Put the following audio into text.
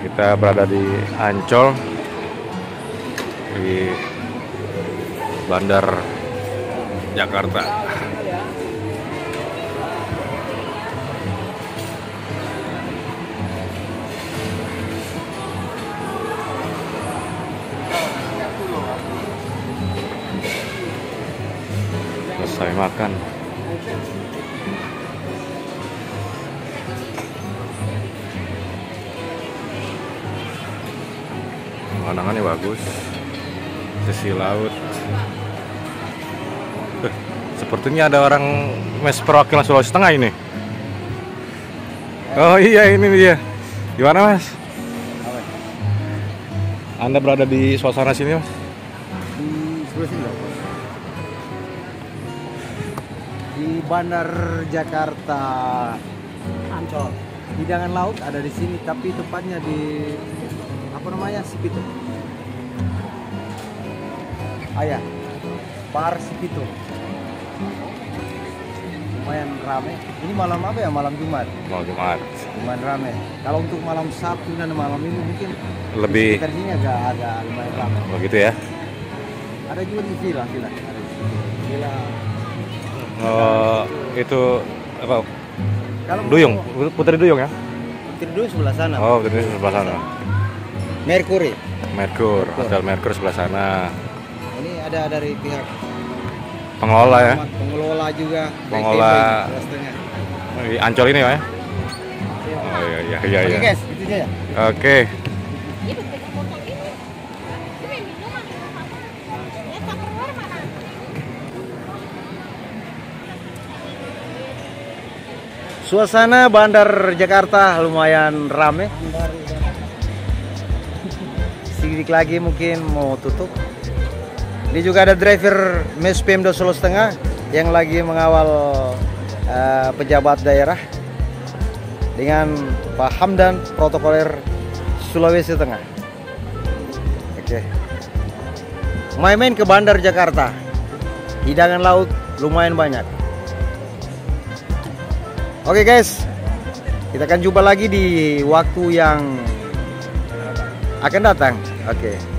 Kita berada di Ancol di Bandar Jakarta. Selesai makan. Pemandangannya bagus. Sisi laut. Eh, Sepertinya ada orang mes perwakilan Sulawesi Tengah ini. Oh iya ini dia. Gimana mas? Anda berada di suasana sini mas? di sebelah sini di Bandar Jakarta. Ancol. Hidangan laut ada di sini tapi tepatnya di apa namanya Sipito ayah Par Sipito lumayan rame. Ini malam apa ya? Malam Jumat? Mau Jumat. lumayan rame. Kalau untuk malam Sabtu dan malam Minggu mungkin Lebih sekitar sini agak agak lumayan rame. Begitu ya? ada juga di villa villa. Ada di villa Oh, itu apa? kalau Duyung, Putri Duyung ya? Putri Duyung sebelah sana Oh, Putri Duyung sebelah sana. Mercury Merkur, Merkur. Hotel Merkur sebelah sana. ini ada dari pihak Pengelola ya? pengelola juga Pengelola. BTB, kelas tengah. Di Ancol ini ya? Oh iya iya iya. oke iya. guys itu aja ya Oke. Ibu pegang botol ini. Ini minuman apa? Ya tak keluar mana? Suasana Bandar Jakarta lumayan rame. Sedikit lagi mungkin mau tutup. Ini juga ada driver Mes Pemda Solo Setengah yang lagi mengawal eh, pejabat daerah dengan Pak Hamdan protokoler Sulawesi Tengah. Oke. Main-main ke Bandar Jakarta. Hidangan laut lumayan banyak Oke guys, kita akan jumpa lagi di waktu yang akan datang. Oke.